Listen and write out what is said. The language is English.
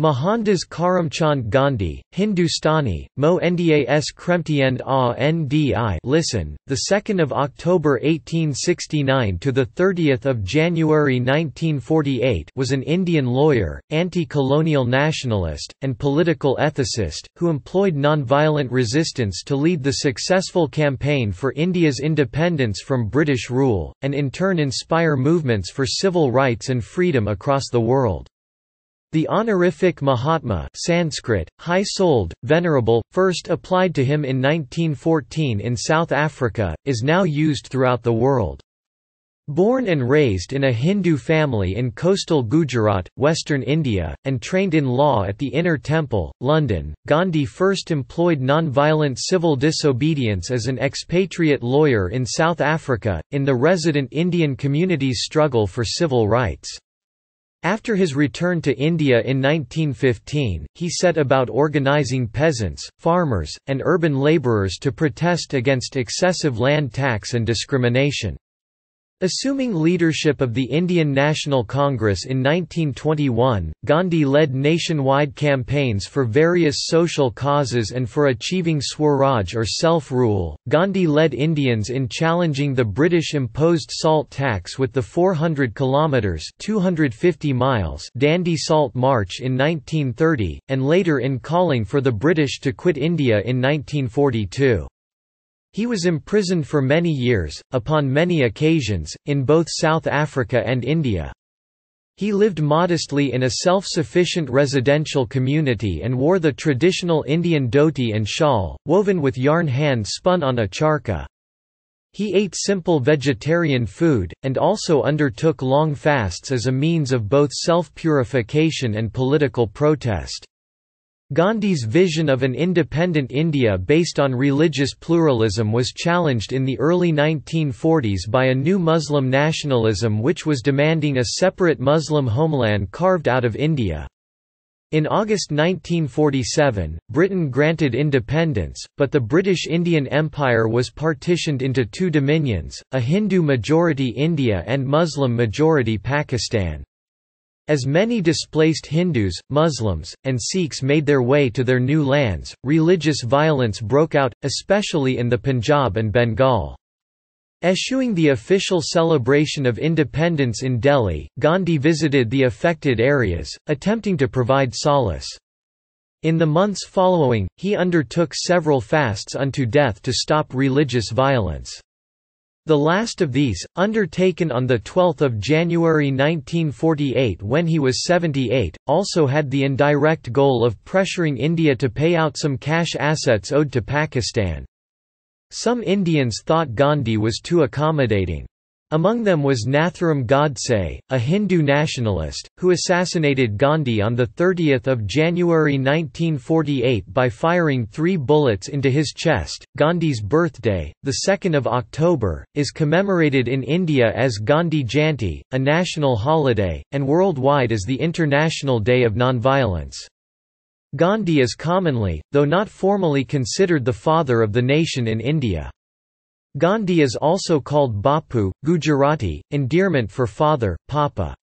Mohandas Karamchand Gandhi, Hindustani, Mo Ndas Kremtiend A Ndi listen, the 2nd of October 1869 to the 30th of January 1948 was an Indian lawyer, anti-colonial nationalist, and political ethicist who employed non-violent resistance to lead the successful campaign for India's independence from British rule and in turn inspire movements for civil rights and freedom across the world. The honorific Mahatma Sanskrit, high-souled, venerable, first applied to him in 1914 in South Africa, is now used throughout the world. Born and raised in a Hindu family in coastal Gujarat, western India, and trained in law at the Inner Temple, London, Gandhi first employed non-violent civil disobedience as an expatriate lawyer in South Africa, in the resident Indian community's struggle for civil rights. After his return to India in 1915, he set about organising peasants, farmers, and urban labourers to protest against excessive land tax and discrimination. Assuming leadership of the Indian National Congress in 1921, Gandhi led nationwide campaigns for various social causes and for achieving Swaraj or self-rule. Gandhi led Indians in challenging the British imposed salt tax with the 400 kilometers (250 miles) Dandi Salt March in 1930, and later in calling for the British to quit India in 1942. He was imprisoned for many years, upon many occasions, in both South Africa and India. He lived modestly in a self-sufficient residential community and wore the traditional Indian dhoti and shawl, woven with yarn hand spun on a charkha. He ate simple vegetarian food, and also undertook long fasts as a means of both self-purification and political protest. Gandhi's vision of an independent India based on religious pluralism was challenged in the early 1940s by a new Muslim nationalism which was demanding a separate Muslim homeland carved out of India. In August 1947, Britain granted independence, but the British Indian Empire was partitioned into two dominions, a Hindu-majority India and Muslim-majority Pakistan. As many displaced Hindus, Muslims, and Sikhs made their way to their new lands, religious violence broke out, especially in the Punjab and Bengal. Eschewing the official celebration of independence in Delhi, Gandhi visited the affected areas, attempting to provide solace. In the months following, he undertook several fasts unto death to stop religious violence. The last of these, undertaken on 12 January 1948 when he was 78, also had the indirect goal of pressuring India to pay out some cash assets owed to Pakistan. Some Indians thought Gandhi was too accommodating. Among them was Nathuram Godse, a Hindu nationalist, who assassinated Gandhi on 30 January 1948 by firing three bullets into his chest. Gandhi's birthday, 2 October, is commemorated in India as Gandhi Jayanti, a national holiday, and worldwide as the International Day of Nonviolence. Gandhi is commonly, though not formally considered the father of the nation in India. Gandhi is also called Bapu, Gujarati, endearment for father, papa.